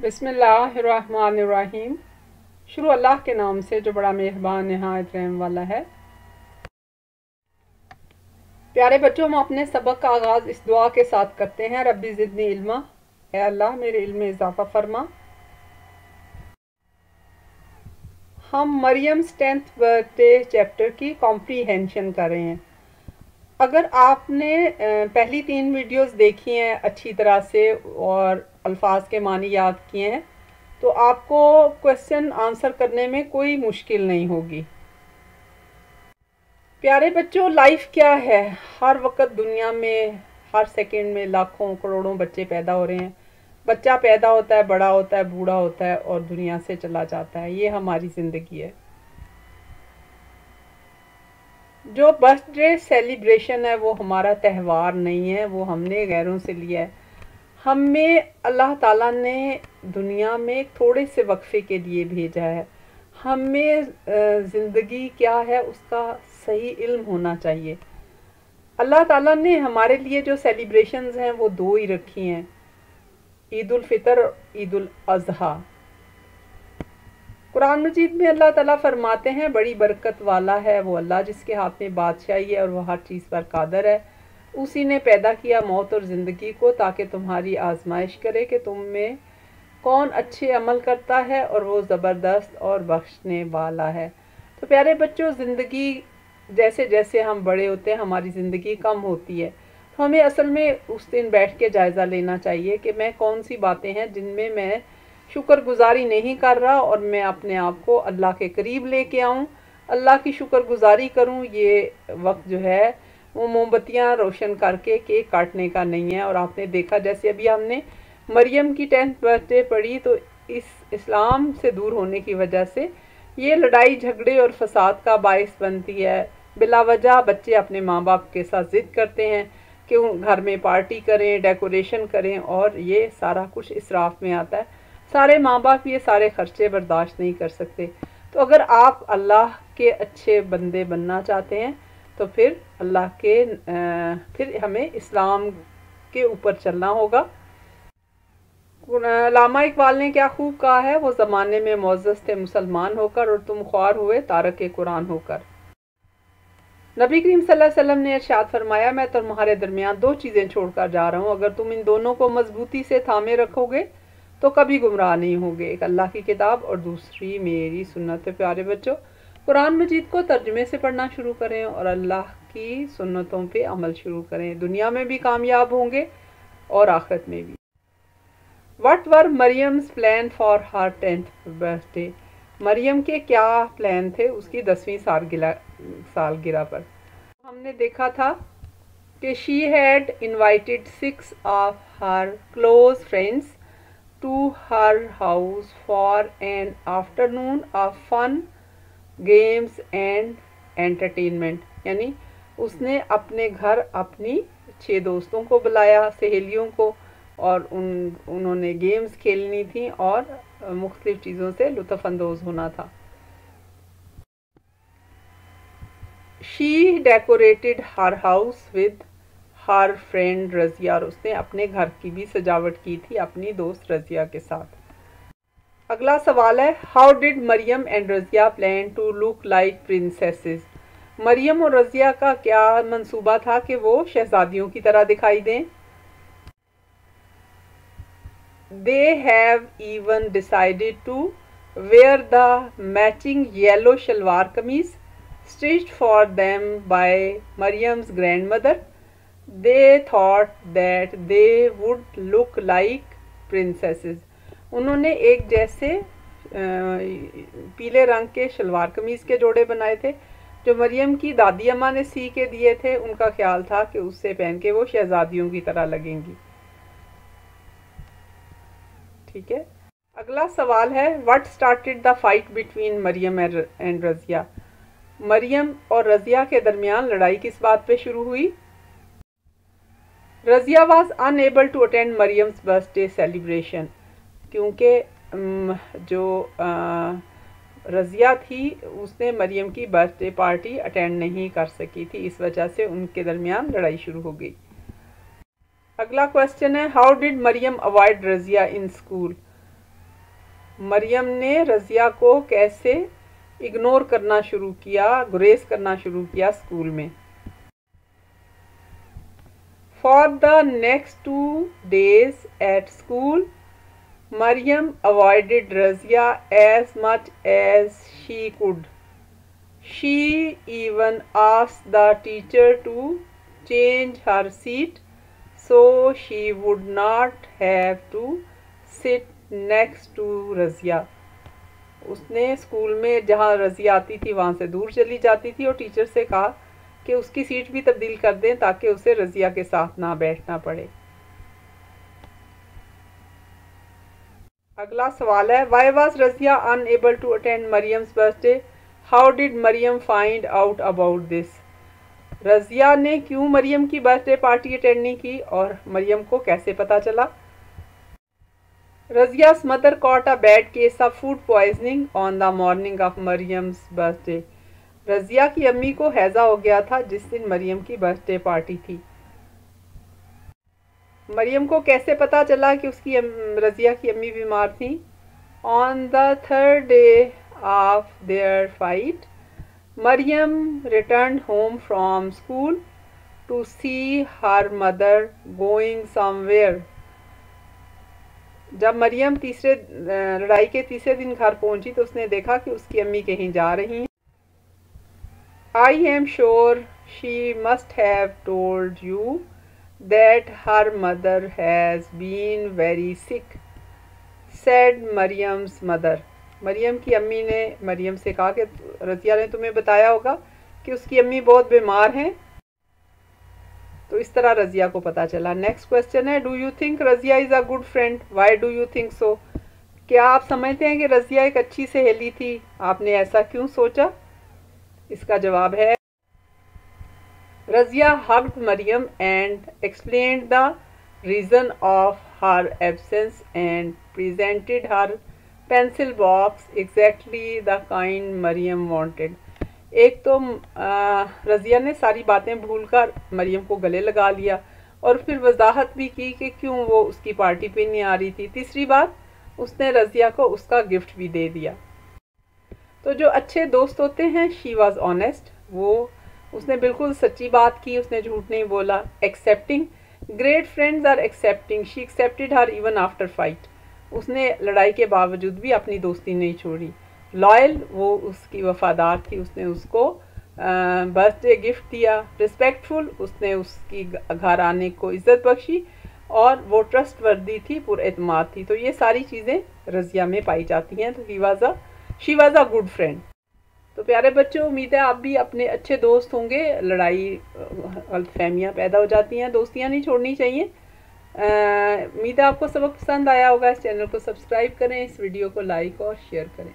बिस्मिल्लाहिर्रहमानिर्रहीम। शुरू अल्लाह के नाम से जो बड़ा मेहरबान, नहायत रहम वाला है। प्यारे बच्चों, हम अपने सबक का आगाज़ इस दुआ के साथ करते हैं। रब्बी ज़िदनी इल्मा। ए अल्लाह, मेरे इल्म में इजाफ़ा फरमा। हम मरियम टेंथ बर्थडे चैप्टर की कॉम्प्रीहेंशन कर रहे हैं। अगर आपने पहली तीन वीडियोस देखी हैं अच्छी तरह से, और अल्फाज के मानी याद किए हैं तो आपको क्वेश्चन आंसर करने में कोई मुश्किल नहीं होगी। प्यारे बच्चों लाइफ क्या है? हर वक्त दुनिया में, हर सेकंड में लाखों, करोड़ों बच्चे पैदा हो रहे हैं। बच्चा पैदा होता है, बड़ा होता है, बूढ़ा होता है और दुनिया से चला जाता है। ये हमारी ज़िंदगी है। जो बर्थडे सेलिब्रेशन है, वो हमारा त्यौहार नहीं है, वो हमने गैरों से लिया है। हमें अल्लाह ताला ने दुनिया में थोड़े से वक्फे के लिए भेजा है। हमें ज़िंदगी क्या है उसका सही इल्म होना चाहिए। अल्लाह ताला ने हमारे लिए जो सेलिब्रेशंस हैं, वो दो ही रखी हैं। ईद फितर ईद उल अजहा। कुरान मजीद में अल्लाह ताला फरमाते हैं, बड़ी बरकत वाला है वो अल्लाह जिसके हाथ में बादशाही है और वो हर चीज़ पर कादर है। उसी ने पैदा किया मौत और ज़िंदगी को ताकि तुम्हारी आजमाइश करे कि तुम में कौन अच्छे अमल करता है और वो ज़बरदस्त और बख्शने वाला है। तो प्यारे बच्चों, ज़िंदगी जैसे जैसे हम बड़े होते हैं, हमारी ज़िंदगी कम होती है। तो हमें असल में उस दिन बैठ के जायज़ा लेना चाहिए कि मैं कौन सी बातें हैं जिनमें मैं शुक्रगुजारी नहीं कर रहा और मैं अपने आप को अल्लाह के करीब लेके आऊँ। अल्लाह की शुक्रगुजारी करूँ, ये वक्त जो है वो मोमबत्तियाँ रोशन करके केक काटने का नहीं है और आपने देखा, जैसे अभी हमने मरियम की टेंथ बर्थडे पढ़ी तो इस इस्लाम से दूर होने की वजह से ये लड़ाई, झगड़े और फसाद का बायस बनती है। बिला वजह बच्चे अपने माँ बाप के साथ ज़िद करते हैं कि घर में पार्टी करें, डेकोरेशन करें और ये सारा कुछ इसराफ में आता है। सारे माँ बाप ये सारे खर्चे बर्दाश्त नहीं कर सकते। तो अगर आप अल्लाह के अच्छे बंदे बनना चाहते हैं तो फिर अल्लाह के फिर हमें इस्लाम के ऊपर चलना होगा। लामा इकबाल ने क्या खूब कहा है? वो ज़माने में मोजस थे, मुसलमान होकर और तुम ख्वार हुए, तारक कुरान होकर। नबी करीम सल्लल्लाहु अलैहि वसल्लम ने इरशाद फरमाया, मैं तुम्हारे दरमियान दो चीज़ें छोड़कर जा रहा हूँ। अगर तुम इन दोनों को मजबूती से थामे रखोगे तो कभी गुमराह नहीं होगे। एक अल्लाह की किताब और दूसरी मेरी सुन्नत प्यारे बच्चों। कुरान मजीद को तर्जमे से पढ़ना शुरू करें और अल्लाह की सुन्नतों पे अमल शुरू करें। दुनिया में भी कामयाब होंगे और आखिरत में भी। What were Mariam's plan for her tenth birthday Mariam के क्या प्लान थे? उसकी दसवीं सालगिरह सालगिरह पर। हमने देखा था कि she had invited six of her close friends to her house for an afternoon of fun games and entertainment यानी उसने अपने घर अपनी छः दोस्तों को बुलाया, सहेलियों को, और उन, उन्होंने गेम्स खेलनी थी और मुख्तलिफ़ चीज़ों से लुत्फ़अंदोज़ होना था। She decorated her house with her friend Razia और उसने अपने घर की भी सजावट की थी अपनी दोस्त रज़िया के साथ। अगला सवाल है how did Mariam and Razia plan to look like princesses Mariam और रजिया का क्या मंसूबा था कि वो शहजादियों की तरह दिखाई दें? They have even decided to wear the matching yellow shalwar kameez stitched for them by Mariam's grandmother they thought that they would look like princesses उन्होंने एक जैसे पीले रंग के शलवार कमीज़ के जोड़े बनाए थे, जो मरियम की दादी अम्मा ने सी के दिए थे। उनका ख्याल था कि उससे पहन के वो शहजादियों की तरह लगेंगी। ठीक है। अगला सवाल है what started the fight between Mariam and Razia? Mariam और रजिया के दरमियान लड़ाई किस बात पे शुरू हुई? Razia was unable to attend Mariam's birthday celebration क्योंकि जो रज़िया थी, उसने मरियम की बर्थडे पार्टी अटेंड नहीं कर सकी थी। इस वजह से उनके दरमियान लड़ाई शुरू हो गई। अगला क्वेश्चन है how did Mariam avoid Razia in school Mariam ने रज़िया को कैसे इग्नोर करना शुरू किया, गुरेज करना शुरू किया स्कूल में? For the next two days at school Mariam avoided Razia as much as she could she even us the teacher to change her seat so she would not have to sit next to Razia उसने school में जहाँ रजिया आती थी, वहाँ से दूर चली जाती थी और टीचर से कहा कि उसकी सीट भी तब्दील कर दें ताकि उसे रजिया के साथ ना बैठना पड़े। अगला सवाल है why was Razia unable to attend Mariam's birthday how did Mariam find out about this Razia ने क्यों मरियम की बर्थडे पार्टी अटेंड नहीं की और मरियम को कैसे पता चला? Razia's mother caught a bad case of food poisoning on the morning of Mariam's birthday. Razia की अम्मी को हैज़ा हो गया था जिस दिन मरियम की बर्थडे पार्टी थी। मरियम को कैसे पता चला कि उसकी रजिया की अम्मी बीमार थी? On the third day of their fight Mariam return home from school to see her mother going somewhere जब मरियम तीसरे लड़ाई के तीसरे दिन घर पहुँची तो उसने देखा कि उसकी अम्मी कहीं जा रही हैं। I am sure she must have told you that her mother has been very sick said Mariam's mother Mariam की अम्मी ने मरियम से कहा कि, रजिया ने तुम्हें बताया होगा कि उसकी अम्मी बहुत बीमार हैं। तो इस तरह रजिया को पता चला। नेक्स्ट क्वेश्चन है do you think Razia is a good friend why do you think so क्या आप समझते हैं कि रजिया एक अच्छी सहेली थी? आपने ऐसा क्यों सोचा? इसका जवाब है Razia hugged Mariam and explain the reason of her absence and presented her pencil box exactly the kind Mariam wanted एक तो आ, रज़िया ने सारी बातें भूलकर मरियम को गले लगा लिया और फिर वजाहत भी की कि क्यों वो उसकी पार्टी पे नहीं आ रही थी। तीसरी बात उसने रज़िया को उसका गिफ्ट भी दे दिया। तो जो अच्छे दोस्त होते हैं शी वॉज़ ऑनेस्ट वो उसने बिल्कुल सच्ची बात की, उसने झूठ नहीं बोला। Accepting great friends are accepting she accepted her even after fight उसने लड़ाई के बावजूद भी अपनी दोस्ती नहीं छोड़ी। लॉयल वो उसकी वफादार थी। उसने उसको बर्थडे गिफ्ट दिया। रिस्पेक्टफुल उसने उसकी घर आने को इज़्ज़त बख्शी और वो ट्रस्ट वर्दी थी पुरमाद थी। तो ये सारी चीज़ें रज़िया में पाई जाती हैं। तो he was a she was a good friend तो प्यारे बच्चों, उम्मीद है आप भी अपने अच्छे दोस्त होंगे। लड़ाई गलतफहमियाँ पैदा हो जाती हैं। दोस्तियाँ नहीं छोड़नी चाहिए। उम्मीद है आपको सबक पसंद आया होगा। इस चैनल को सब्सक्राइब करें, इस वीडियो को लाइक और शेयर करें।